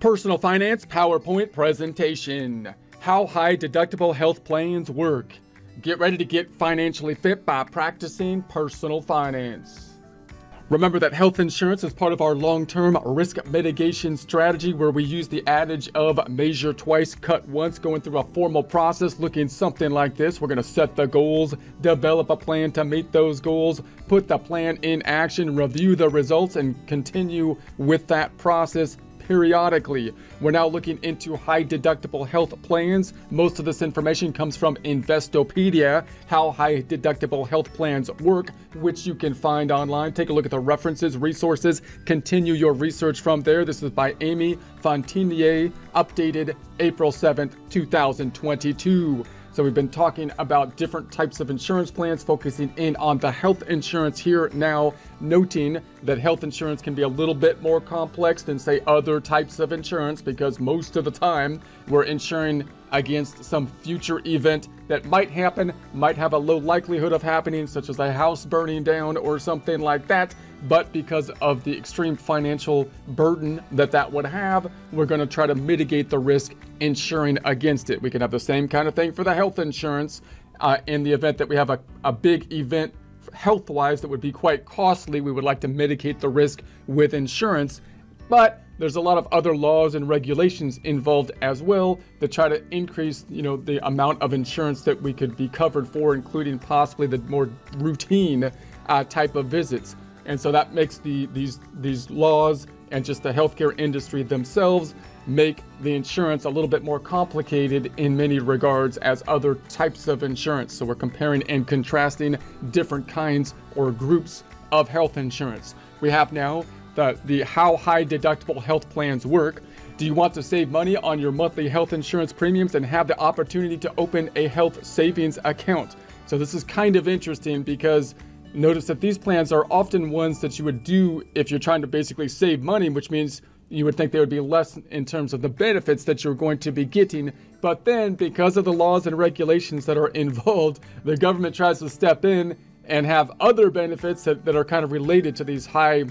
Personal Finance PowerPoint presentation. How high deductible health plans work. Get ready to get financially fit by practicing personal finance. Remember that health insurance is part of our long term risk mitigation strategy where we use the adage of measure twice, cut once, going through a formal process looking something like this. We're going to set the goals, develop a plan to meet those goals, put the plan in action, review the results, and continue with that process periodically. We're now looking into high deductible health plans. Most of this information comes from Investopedia, how high deductible health plans work, which you can find online. Take a look at the references, resources, continue your research from there. This is by Amy Fontinelle, updated April 7th, 2022. So we've been talking about different types of insurance plans, focusing in on the health insurance here now, noting that health insurance can be a little bit more complex than say other types of insurance because most of the time we're insuring against some future event that might happen, might have a low likelihood of happening, such as a house burning down or something like that. But because of the extreme financial burden that that would have, we're going to try to mitigate the risk insuring against it. We can have the same kind of thing for the health insurance uh, in the event that we have a, a big event health wise that would be quite costly. We would like to mitigate the risk with insurance. But there's a lot of other laws and regulations involved as well that try to increase, you know, the amount of insurance that we could be covered for, including possibly the more routine uh, type of visits. And so that makes the these these laws and just the healthcare industry themselves make the insurance a little bit more complicated in many regards as other types of insurance. So we're comparing and contrasting different kinds or groups of health insurance. We have now the, the how high deductible health plans work. Do you want to save money on your monthly health insurance premiums and have the opportunity to open a health savings account? So this is kind of interesting because notice that these plans are often ones that you would do if you're trying to basically save money, which means you would think there would be less in terms of the benefits that you're going to be getting. But then, because of the laws and regulations that are involved, the government tries to step in and have other benefits that, that are kind of related to these high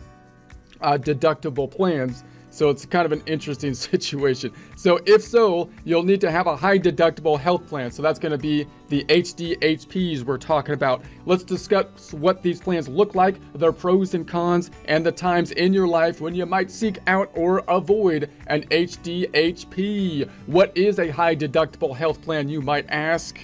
uh, deductible plans. So it's kind of an interesting situation. So if so, you'll need to have a high deductible health plan. So that's going to be the HDHPs we're talking about. Let's discuss what these plans look like, their pros and cons, and the times in your life when you might seek out or avoid an HDHP. What is a high deductible health plan, you might ask?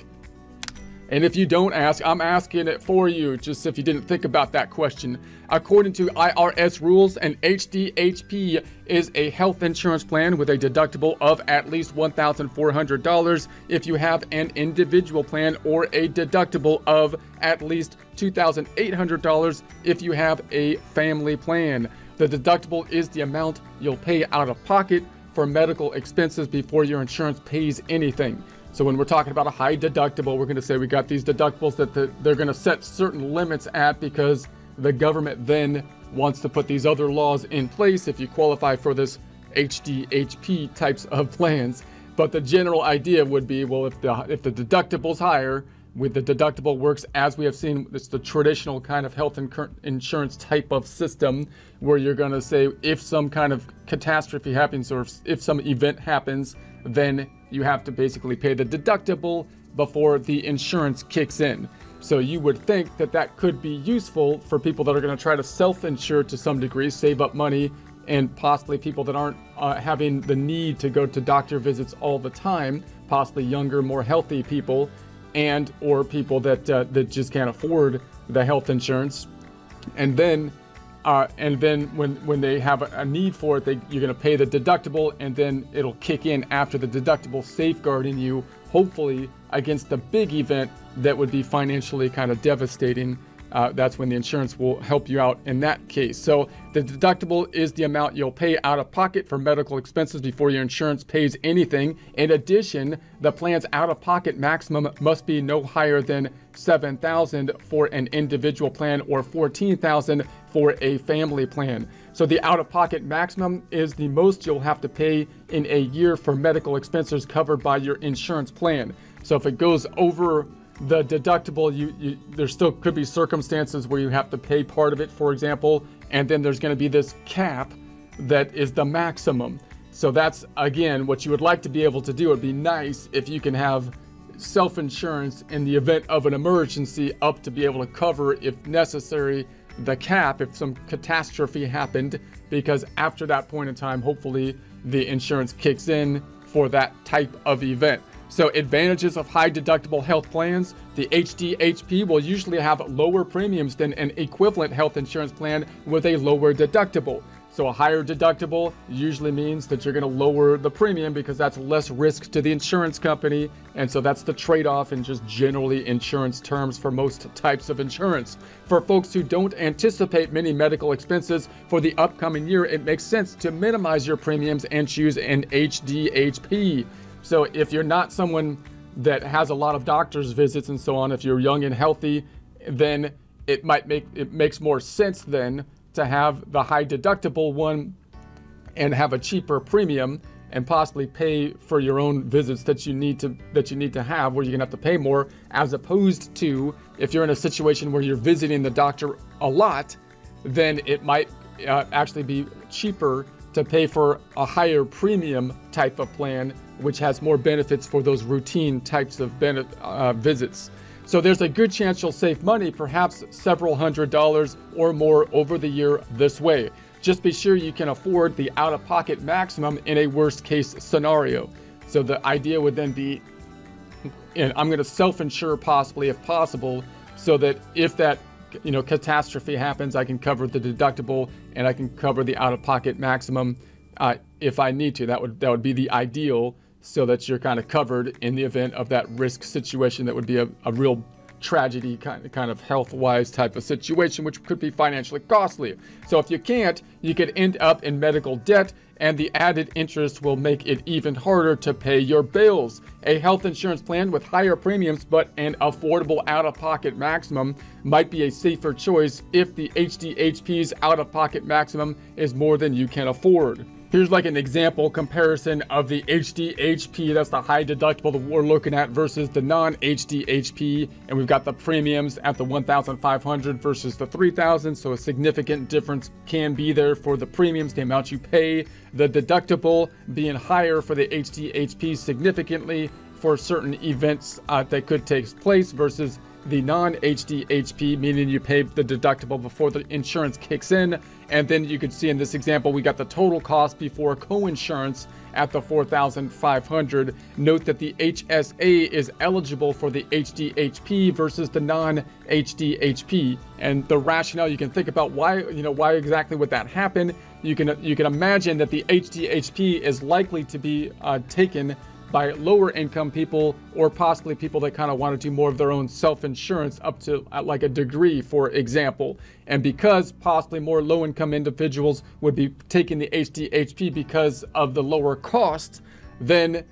And if you don't ask, I'm asking it for you, just if you didn't think about that question. According to IRS rules, an HDHP is a health insurance plan with a deductible of at least $1,400 if you have an individual plan, or a deductible of at least $2,800 if you have a family plan. The deductible is the amount you'll pay out of pocket for medical expenses before your insurance pays anything. So when we're talking about a high deductible, we're going to say we got these deductibles that the, they're going to set certain limits at because the government then wants to put these other laws in place if you qualify for this HDHP types of plans. But the general idea would be, well, if the if the deductible's higher, with the deductible works as we have seen, it's the traditional kind of health insurance type of system where you're going to say if some kind of catastrophe happens or if, some event happens, then you have to basically pay the deductible before the insurance kicks in. So you would think that that could be useful for people that are going to try to self-insure to some degree, save up money, and possibly people that aren't uh, having the need to go to doctor visits all the time, possibly younger, more healthy people, and or people that uh, that just can't afford the health insurance. And then uh, and then when, when they have a, need for it, they, you're going to pay the deductible, and then it'll kick in after the deductible, safeguarding you, hopefully, against the big event that would be financially kind of devastating uh, that's when the insurance will help you out in that case. So the deductible is the amount you'll pay out of pocket for medical expenses before your insurance pays anything. In addition, the plan's out of pocket maximum must be no higher than 7,000 for an individual plan or 14,000 for a family plan. So the out of pocket maximum is the most you'll have to pay in a year for medical expenses covered by your insurance plan. So if it goes over the deductible, you, you, there still could be circumstances where you have to pay part of it, for example, and then there's going to be this cap that is the maximum. So that's again what you would like to be able to do. It'd be nice if you can have self-insurance in the event of an emergency up to be able to cover if necessary the cap if some catastrophe happened because after that point in time hopefully the insurance kicks in for that type of event. So advantages of high deductible health plans, the HDHP will usually have lower premiums than an equivalent health insurance plan with a lower deductible. So a higher deductible usually means that you're going to lower the premium because that's less risk to the insurance company. And so that's the trade-off in just generally insurance terms for most types of insurance. For folks who don't anticipate many medical expenses for the upcoming year, it makes sense to minimize your premiums and choose an HDHP. So if you're not someone that has a lot of doctor's visits and so on, if you're young and healthy, then it might make it makes more sense then to have the high deductible one and have a cheaper premium and possibly pay for your own visits that you need to that you need to have where you're gonna have to pay more as opposed to if you're in a situation where you're visiting the doctor a lot then it might uh, actually be cheaper to pay for a higher premium type of plan which has more benefits for those routine types of uh, visits so there's a good chance you'll save money, perhaps several hundred dollars or more over the year this way. Just be sure you can afford the out-of-pocket maximum in a worst-case scenario. So the idea would then be, and I'm going to self-insure possibly if possible, so that if that you know catastrophe happens, I can cover the deductible and I can cover the out-of-pocket maximum uh, if I need to. That would that would be the ideal so that you're kind of covered in the event of that risk situation that would be a, a real tragedy kind of, kind of health-wise type of situation, which could be financially costly. So if you can't, you could end up in medical debt and the added interest will make it even harder to pay your bills. A health insurance plan with higher premiums but an affordable out-of-pocket maximum might be a safer choice if the HDHP's out-of-pocket maximum is more than you can afford. Here's like an example comparison of the HDHP, that's the high deductible that we're looking at versus the non-HDHP. And we've got the premiums at the 1,500 versus the 3,000. So a significant difference can be there for the premiums, the amount you pay, the deductible being higher for the HDHP significantly for certain events uh, that could take place versus the non-HDHP, meaning you pay the deductible before the insurance kicks in. And then you can see in this example, we got the total cost before co-insurance at the 4,500. Note that the HSA is eligible for the HDHP versus the non-HDHP. And the rationale you can think about why, you know, why exactly would that happen? You can you can imagine that the HDHP is likely to be uh, taken by lower income people or possibly people that kind of want to do more of their own self-insurance up to uh, like a degree, for example. And because possibly more low-income individuals would be taking the HDHP because of the lower cost, then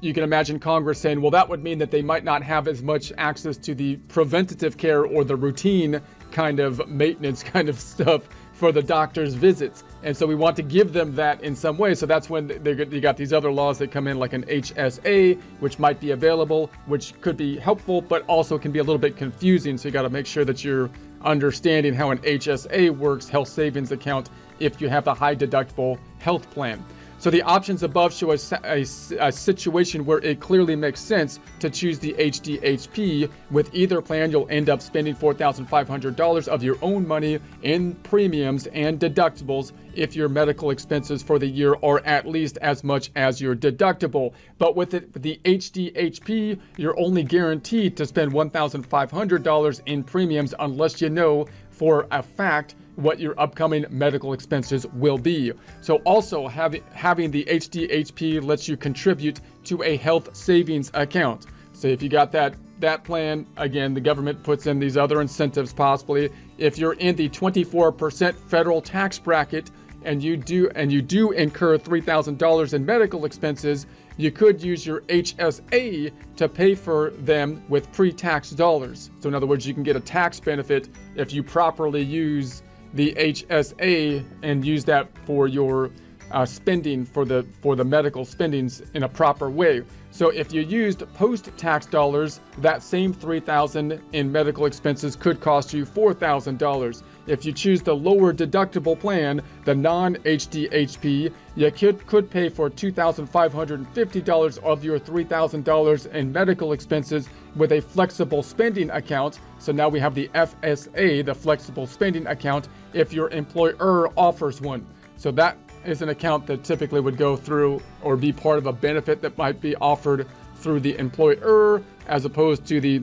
you can imagine Congress saying, well, that would mean that they might not have as much access to the preventative care or the routine kind of maintenance kind of stuff for the doctor's visits. And so we want to give them that in some way. So that's when you got these other laws that come in, like an HSA, which might be available, which could be helpful, but also can be a little bit confusing. So you got to make sure that you're understanding how an HSA works, health savings account, if you have the high deductible health plan. So the options above show a, a, a, situation where it clearly makes sense to choose the HDHP. With either plan, you'll end up spending $4,500 of your own money in premiums and deductibles if your medical expenses for the year are at least as much as your deductible. But with it, the HDHP, you're only guaranteed to spend $1,500 in premiums unless you know for a fact what your upcoming medical expenses will be. So also having having the HDHP lets you contribute to a health savings account. So if you got that that plan, again, the government puts in these other incentives possibly. If you're in the 24% federal tax bracket and you do and you do incur $3,000 in medical expenses, you could use your HSA to pay for them with pre-tax dollars. So in other words, you can get a tax benefit if you properly use the HSA and use that for your uh, spending for the for the medical spendings in a proper way. So if you used post-tax dollars, that same 3000 in medical expenses could cost you $4,000. If you choose the lower deductible plan, the non-HDHP, you could, could pay for $2,550 of your $3,000 in medical expenses with a flexible spending account. So now we have the FSA, the flexible spending account, if your employer offers one. So that is an account that typically would go through or be part of a benefit that might be offered through the employer as opposed to the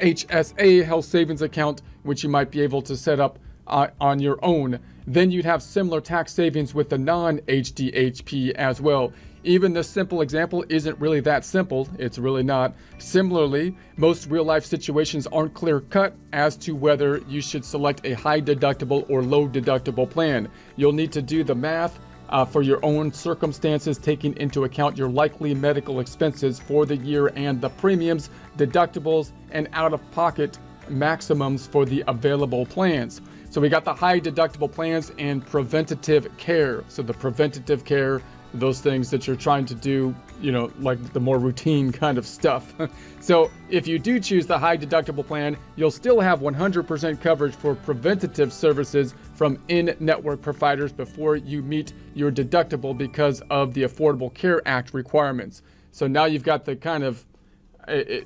HSA health savings account, which you might be able to set up uh, on your own. Then you'd have similar tax savings with the non HDHP as well. Even this simple example isn't really that simple. It's really not. Similarly, most real life situations aren't clear cut as to whether you should select a high deductible or low deductible plan. You'll need to do the math uh, for your own circumstances, taking into account your likely medical expenses for the year and the premiums, deductibles, and out of pocket maximums for the available plans. So we got the high deductible plans and preventative care. So the preventative care those things that you're trying to do, you know, like the more routine kind of stuff. so if you do choose the high deductible plan, you'll still have 100% coverage for preventative services from in-network providers before you meet your deductible because of the Affordable Care Act requirements. So now you've got the kind of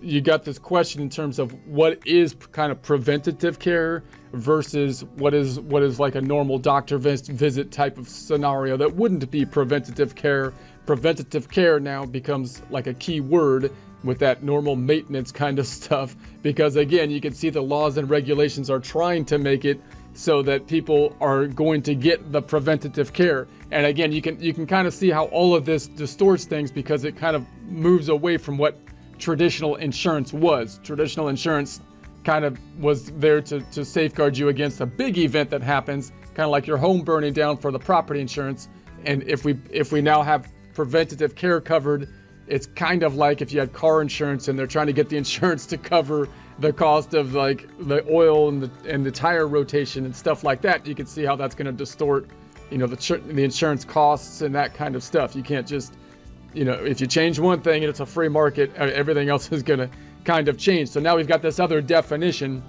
you got this question in terms of what is kind of preventative care versus what is what is like a normal doctor visit type of scenario that wouldn't be preventative care. Preventative care now becomes like a key word with that normal maintenance kind of stuff because again, you can see the laws and regulations are trying to make it so that people are going to get the preventative care. And again, you can you can kind of see how all of this distorts things because it kind of moves away from what traditional insurance was. Traditional insurance kind of was there to, to safeguard you against a big event that happens, kind of like your home burning down for the property insurance. And if we if we now have preventative care covered, it's kind of like if you had car insurance and they're trying to get the insurance to cover the cost of like the oil and the and the tire rotation and stuff like that. You can see how that's going to distort, you know, the the insurance costs and that kind of stuff. You can't just you know, if you change one thing and it's a free market, uh, everything else is going to kind of change. So now we've got this other definition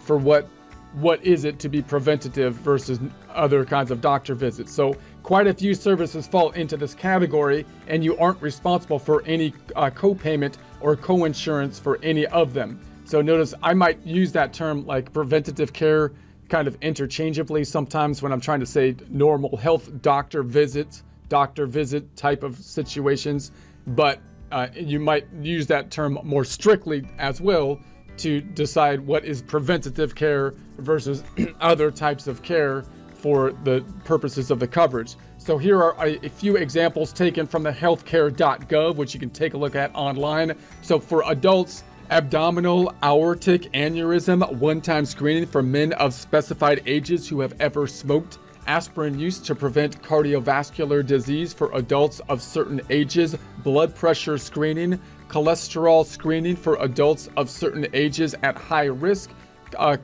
for what what is it to be preventative versus other kinds of doctor visits. So quite a few services fall into this category and you aren't responsible for any uh, co-payment or co-insurance for any of them. So notice I might use that term like preventative care kind of interchangeably sometimes when I'm trying to say normal health doctor visits doctor visit type of situations, but uh, you might use that term more strictly as well to decide what is preventative care versus other types of care for the purposes of the coverage. So here are a, few examples taken from the healthcare.gov, which you can take a look at online. So for adults, abdominal aortic aneurysm, one-time screening for men of specified ages who have ever smoked aspirin use to prevent cardiovascular disease for adults of certain ages, blood pressure screening, cholesterol screening for adults of certain ages at high risk, uh, uh,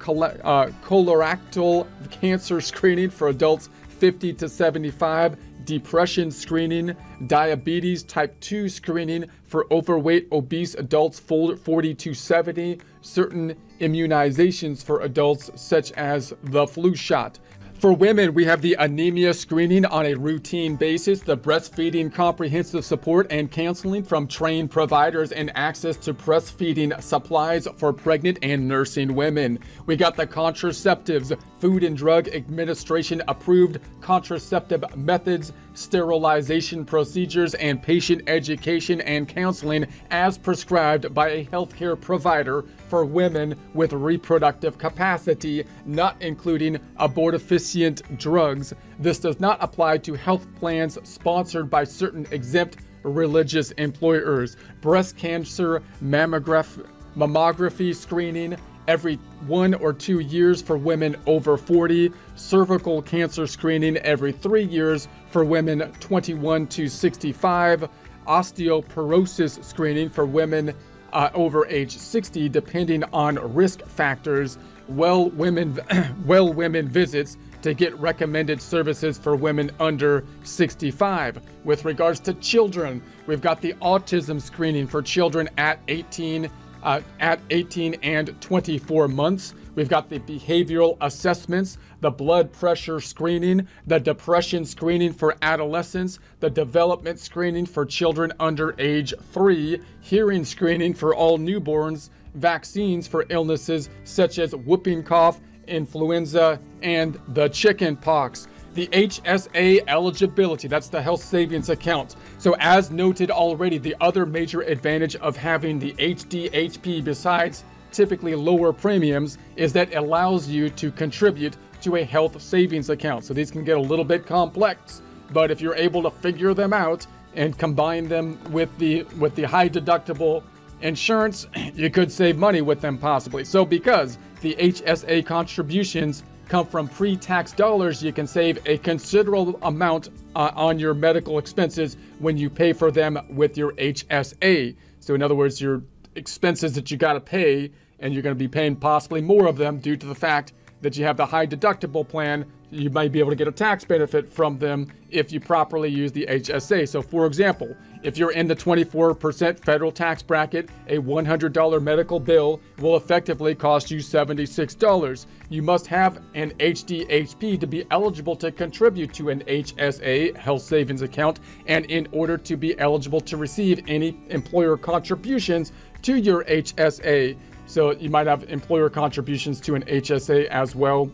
colorectal cancer screening for adults 50 to 75, depression screening, diabetes type 2 screening for overweight obese adults 40 to 70, certain immunizations for adults such as the flu shot, for women, we have the anemia screening on a routine basis, the breastfeeding comprehensive support and counseling from trained providers, and access to breastfeeding supplies for pregnant and nursing women. We got the contraceptives, Food and Drug Administration approved contraceptive methods, sterilization procedures, and patient education and counseling as prescribed by a healthcare provider for women with reproductive capacity, not including abortifacient drugs. This does not apply to health plans sponsored by certain exempt religious employers. Breast cancer mammograph mammography screening every one or two years for women over 40, cervical cancer screening every three years for women 21 to 65, osteoporosis screening for women uh, over age 60, depending on risk factors. Well women, well women visits to get recommended services for women under 65. With regards to children, we've got the autism screening for children at 18 uh, at 18 and 24 months. We've got the behavioral assessments, the blood pressure screening, the depression screening for adolescents, the development screening for children under age three, hearing screening for all newborns, vaccines for illnesses such as whooping cough, influenza, and the chicken pox the HSA eligibility. That's the health savings account. So, as noted already, the other major advantage of having the HDHP, besides typically lower premiums, is that it allows you to contribute to a health savings account. So, these can get a little bit complex, but if you're able to figure them out and combine them with the with the high deductible insurance, you could save money with them possibly. So, because the HSA contributions come from pre-tax dollars, you can save a considerable amount uh, on your medical expenses when you pay for them with your HSA. So in other words, your expenses that you got to pay, and you're going to be paying possibly more of them due to the fact that you have the high deductible plan you might be able to get a tax benefit from them if you properly use the HSA. So, for example, if you're in the 24% federal tax bracket, a $100 medical bill will effectively cost you $76. You must have an HDHP to be eligible to contribute to an HSA health savings account, and in order to be eligible to receive any employer contributions to your HSA. So, you might have employer contributions to an HSA as well.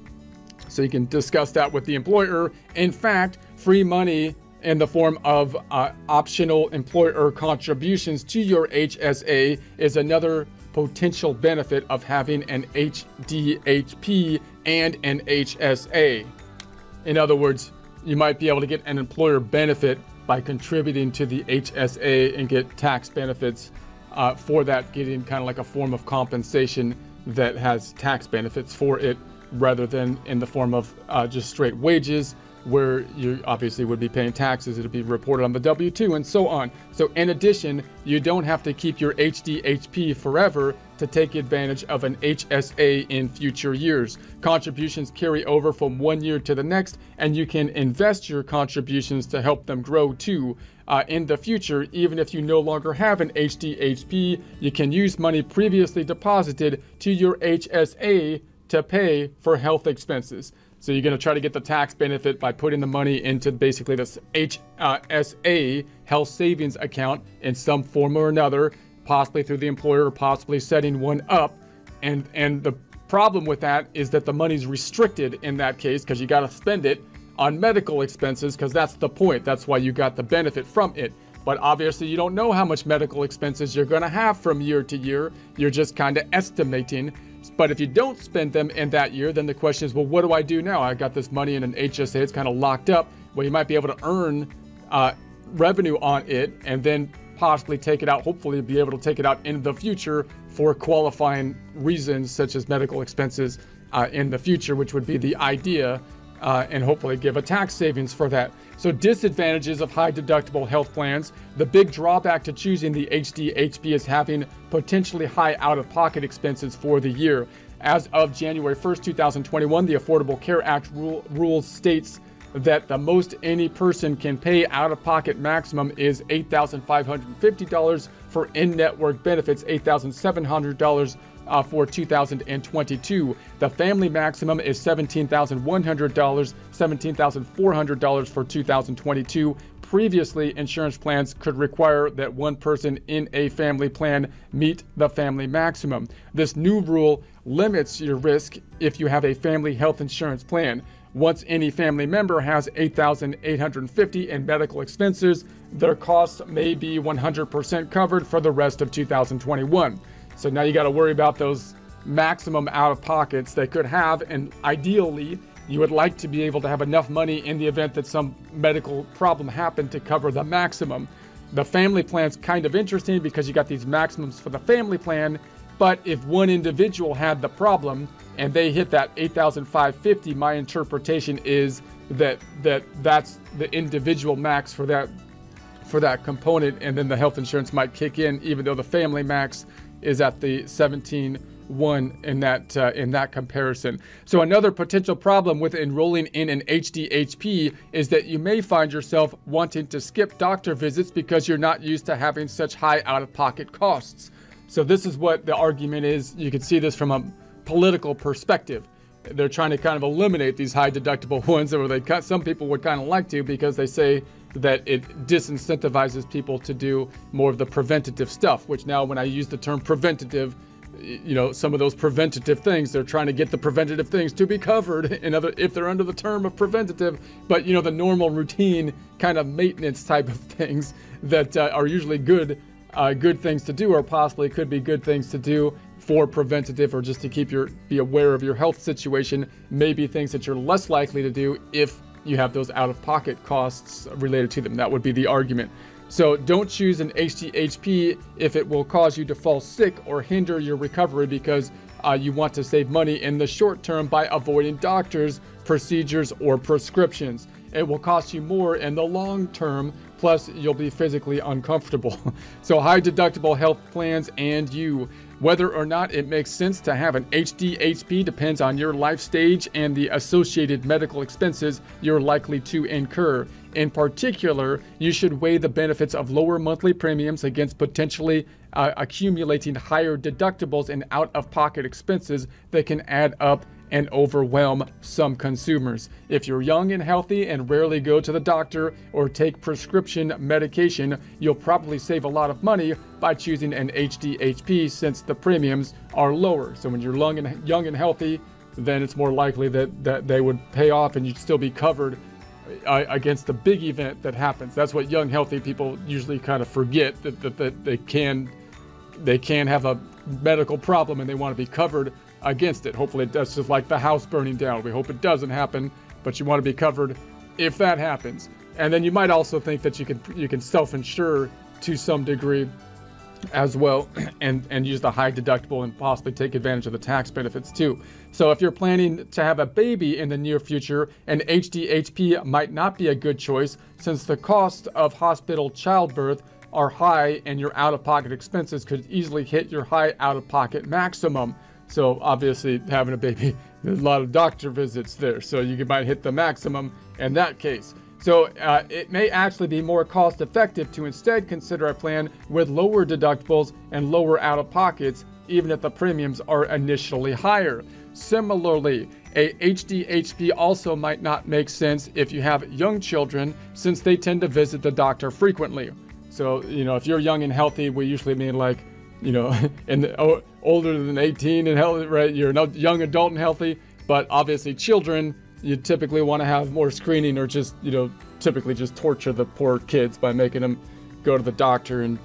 So you can discuss that with the employer. In fact, free money in the form of uh, optional employer contributions to your HSA is another potential benefit of having an HDHP and an HSA. In other words, you might be able to get an employer benefit by contributing to the HSA and get tax benefits uh, for that, getting kind of like a form of compensation that has tax benefits for it rather than in the form of uh, just straight wages where you obviously would be paying taxes, it'll be reported on the W 2 and so on. So, in addition, you don't have to keep your HDHP forever to take advantage of an HSA in future years. Contributions carry over from one year to the next, and you can invest your contributions to help them grow too. Uh, in the future, even if you no longer have an HDHP, you can use money previously deposited to your HSA to pay for health expenses. So you're going to try to get the tax benefit by putting the money into basically this HSA health savings account in some form or another, possibly through the employer or possibly setting one up. And and the problem with that is that the money's restricted in that case because you got to spend it on medical expenses because that's the point. That's why you got the benefit from it. But obviously, you don't know how much medical expenses you're going to have from year to year. You're just kind of estimating. But if you don't spend them in that year, then the question is, well, what do I do now? I got this money in an HSA, it's kind of locked up. Well, you might be able to earn uh, revenue on it and then possibly take it out, hopefully be able to take it out in the future for qualifying reasons such as medical expenses uh, in the future, which would be the idea uh, and hopefully give a tax savings for that. So, disadvantages of high deductible health plans. The big drawback to choosing the HDHP is having potentially high out of pocket expenses for the year. As of January 1st, 2021, the Affordable Care Act rule, rules states that the most any person can pay out of pocket maximum is $8,550 for in network benefits, $8,700 uh, for 2022. The family maximum is $17,100, $17,400 for 2022. Previously, insurance plans could require that one person in a family plan meet the family maximum. This new rule limits your risk if you have a family health insurance plan. Once any family member has 8,850 in medical expenses, their costs may be 100% covered for the rest of 2021. So now you got to worry about those maximum out of pockets they could have. And ideally, you would like to be able to have enough money in the event that some medical problem happened to cover the maximum. The family plan's kind of interesting because you got these maximums for the family plan, but if one individual had the problem and they hit that 8,550, my interpretation is that that that's the individual max for that for that component and then the health insurance might kick in even though the family max is at the 17 one in that uh, in that comparison. So another potential problem with enrolling in an HDHP is that you may find yourself wanting to skip doctor visits because you're not used to having such high out-of-pocket costs. So this is what the argument is. You can see this from a political perspective. They're trying to kind of eliminate these high deductible ones, or they cut some people would kind of like to because they say that it disincentivizes people to do more of the preventative stuff. Which now, when I use the term preventative, you know, some of those preventative things, they're trying to get the preventative things to be covered in other if they're under the term of preventative. But you know, the normal routine kind of maintenance type of things that uh, are usually good, uh, good things to do, or possibly could be good things to do for preventative or just to keep your be aware of your health situation. Maybe things that you're less likely to do if you have those out-of-pocket costs related to them. That would be the argument. So don't choose an HDHP if it will cause you to fall sick or hinder your recovery because uh, you want to save money in the short term by avoiding doctors, procedures, or prescriptions. It will cost you more in the long term, plus you'll be physically uncomfortable. so high deductible health plans and you. Whether or not it makes sense to have an HDHP depends on your life stage and the associated medical expenses you're likely to incur. In particular, you should weigh the benefits of lower monthly premiums against potentially uh, accumulating higher deductibles and out of pocket expenses that can add up and overwhelm some consumers. If you're young and healthy and rarely go to the doctor or take prescription medication, you'll probably save a lot of money by choosing an HDHP since the premiums are lower. So when you're young and, young and healthy, then it's more likely that, that they would pay off and you'd still be covered uh, against the big event that happens. That's what young, healthy people usually kind of forget that, that, that they can they can have a medical problem and they want to be covered against it. Hopefully, that's just like the house burning down. We hope it doesn't happen, but you want to be covered if that happens. And then you might also think that you can you can self-insure to some degree as well and and use the high deductible and possibly take advantage of the tax benefits too. So if you're planning to have a baby in the near future, an HDHP might not be a good choice since the cost of hospital childbirth are high and your out-of-pocket expenses could easily hit your high out-of-pocket maximum. So obviously having a baby, there's a lot of doctor visits there. So you might hit the maximum in that case. So uh, it may actually be more cost effective to instead consider a plan with lower deductibles and lower out of pockets, even if the premiums are initially higher. Similarly, a HDHP also might not make sense if you have young children since they tend to visit the doctor frequently. So, you know, if you're young and healthy, we usually mean like you know, and oh, older than 18 and healthy, right? You're a young adult and healthy, but obviously children, you typically want to have more screening or just, you know, typically just torture the poor kids by making them go to the doctor and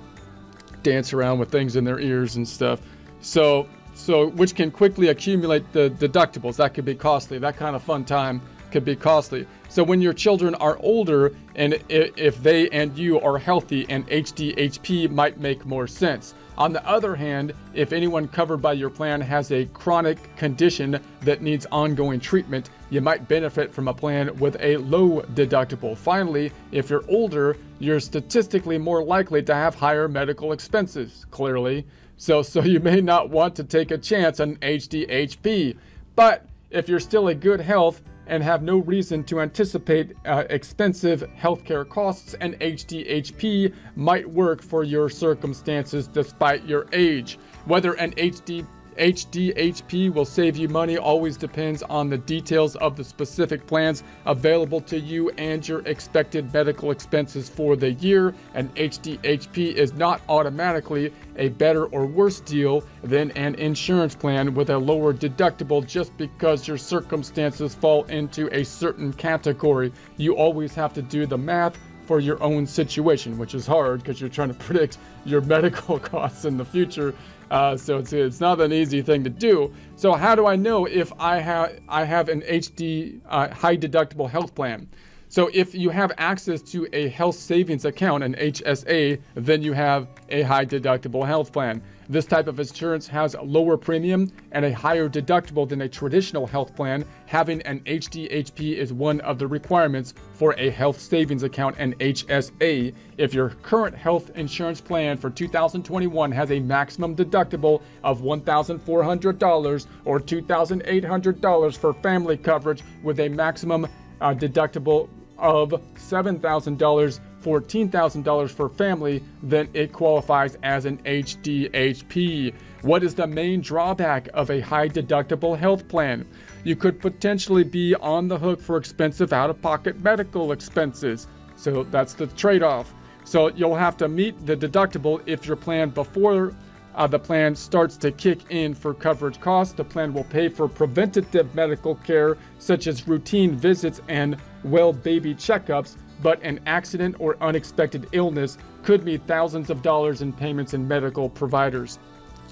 dance around with things in their ears and stuff. So, so which can quickly accumulate the deductibles. That could be costly. That kind of fun time could be costly. So when your children are older and if they and you are healthy and HDHP might make more sense. On the other hand, if anyone covered by your plan has a chronic condition that needs ongoing treatment, you might benefit from a plan with a low deductible. Finally, if you're older, you're statistically more likely to have higher medical expenses, clearly. So, so you may not want to take a chance on HDHP. But if you're still in good health, and have no reason to anticipate uh, expensive healthcare costs, and HDHP might work for your circumstances despite your age. Whether an HD HDHP will save you money always depends on the details of the specific plans available to you and your expected medical expenses for the year. An HDHP is not automatically a better or worse deal than an insurance plan with a lower deductible just because your circumstances fall into a certain category. You always have to do the math for your own situation, which is hard because you're trying to predict your medical costs in the future uh, so it's, it's not an easy thing to do. So how do I know if I have I have an HD uh, high deductible health plan? So if you have access to a health savings account, an HSA, then you have a high deductible health plan. This type of insurance has a lower premium and a higher deductible than a traditional health plan. Having an HDHP is one of the requirements for a health savings account and HSA. If your current health insurance plan for 2021 has a maximum deductible of $1,400 or $2,800 for family coverage with a maximum uh, deductible of $7,000 $14,000 for family, then it qualifies as an HDHP. What is the main drawback of a high deductible health plan? You could potentially be on the hook for expensive out of pocket medical expenses. So that's the trade off. So you'll have to meet the deductible if your plan before uh, the plan starts to kick in for coverage costs. The plan will pay for preventative medical care such as routine visits and well baby checkups, but an accident or unexpected illness could mean thousands of dollars in payments in medical providers.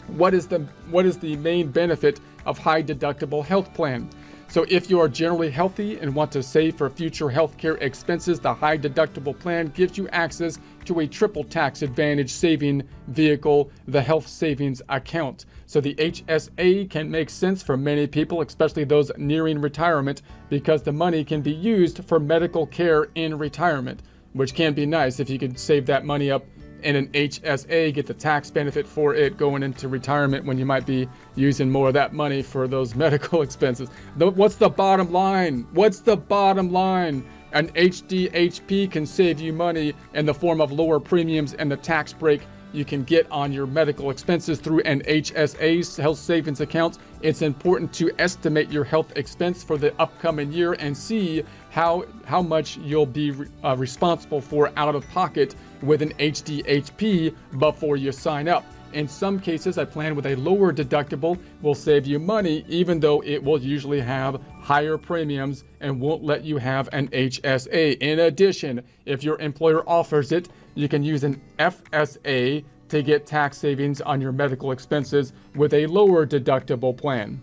What is the what is the main benefit of high deductible health plan? So if you are generally healthy and want to save for future healthcare expenses, the high deductible plan gives you access to a triple tax advantage saving vehicle, the health savings account. So the HSA can make sense for many people, especially those nearing retirement, because the money can be used for medical care in retirement, which can be nice if you can save that money up in an HSA, get the tax benefit for it going into retirement when you might be using more of that money for those medical expenses. what's the bottom line? What's the bottom line? An HDHP can save you money in the form of lower premiums and the tax break you can get on your medical expenses through an HSA health savings account. It's important to estimate your health expense for the upcoming year and see how how much you'll be uh, responsible for out of pocket with an HDHP before you sign up. In some cases, a plan with a lower deductible will save you money, even though it will usually have higher premiums and won't let you have an HSA. In addition, if your employer offers it, you can use an FSA to get tax savings on your medical expenses with a lower deductible plan.